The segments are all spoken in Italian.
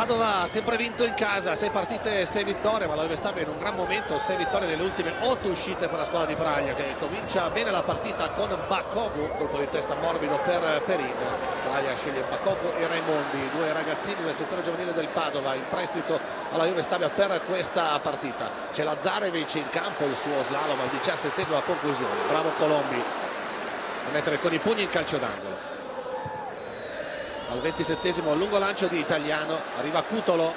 Padova ha sempre vinto in casa, 6 partite, 6 vittorie, ma la Juve Stabia in un gran momento, 6 vittorie nelle ultime 8 uscite per la squadra di Braglia che comincia bene la partita con Bakogu, colpo di testa morbido per Perin. Braglia sceglie Bakogu e Raimondi, due ragazzini del settore giovanile del Padova in prestito alla Juve Stabia per questa partita. C'è Lazzarevic in campo, il suo slalom al diciassettesimo alla conclusione. Bravo Colombi a mettere con i pugni in calcio d'angolo al 27esimo lungo lancio di Italiano arriva Cutolo.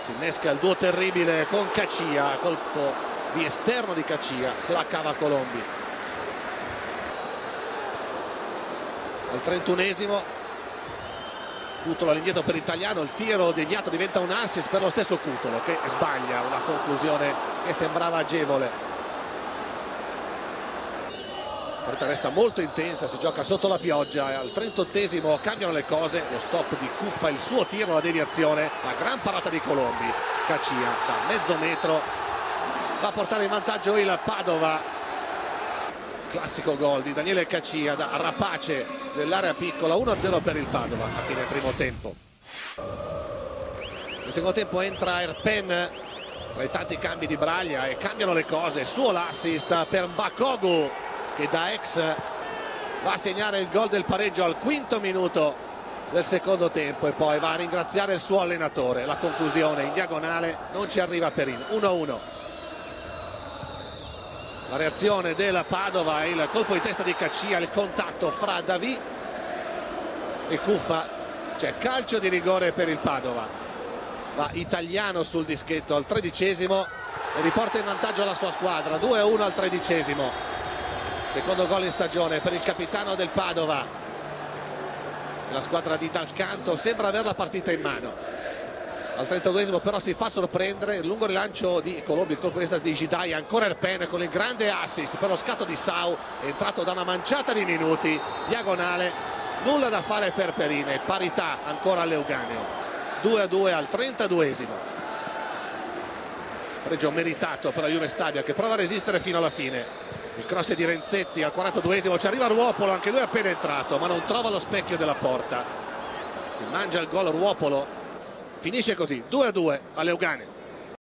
Si innesca il duo terribile con Caccia colpo di esterno di Caccia se la cava Colombi. Al 31esimo Cutolo all'indietro per Italiano il tiro deviato diventa un assist per lo stesso Cutolo che sbaglia una conclusione che sembrava agevole partita resta molto intensa, si gioca sotto la pioggia e al 38esimo cambiano le cose, lo stop di Cuffa, il suo tiro, la deviazione, la gran parata di Colombi, Caccia da mezzo metro. Va a portare in vantaggio il Padova, classico gol di Daniele Caccia da rapace dell'area piccola, 1-0 per il Padova a fine primo tempo. Nel secondo tempo entra Erpen tra i tanti cambi di Braglia e cambiano le cose, suo l'assist per Bakogu che da ex va a segnare il gol del pareggio al quinto minuto del secondo tempo e poi va a ringraziare il suo allenatore. La conclusione in diagonale non ci arriva Perin. 1-1 la reazione della Padova il colpo di testa di Caccia il contatto fra Davì e Cuffa c'è calcio di rigore per il Padova. Va italiano sul dischetto al tredicesimo e riporta in vantaggio la sua squadra. 2-1 al tredicesimo secondo gol in stagione per il capitano del Padova. La squadra di Dalcanto sembra avere la partita in mano. Al 32esimo però si fa sorprendere il lungo rilancio di Colombi il colpo di Gidai ancora il con il grande assist per lo scatto di Sau entrato da una manciata di minuti diagonale nulla da fare per Perine parità ancora all'Euganeo 2 a 2 al 32esimo pregio meritato per la Juve Stabia che prova a resistere fino alla fine il cross di Renzetti al 42esimo ci arriva Ruopolo anche lui è appena entrato ma non trova lo specchio della porta. Si mangia il gol Ruopolo. Finisce così 2 a 2 alle Ugane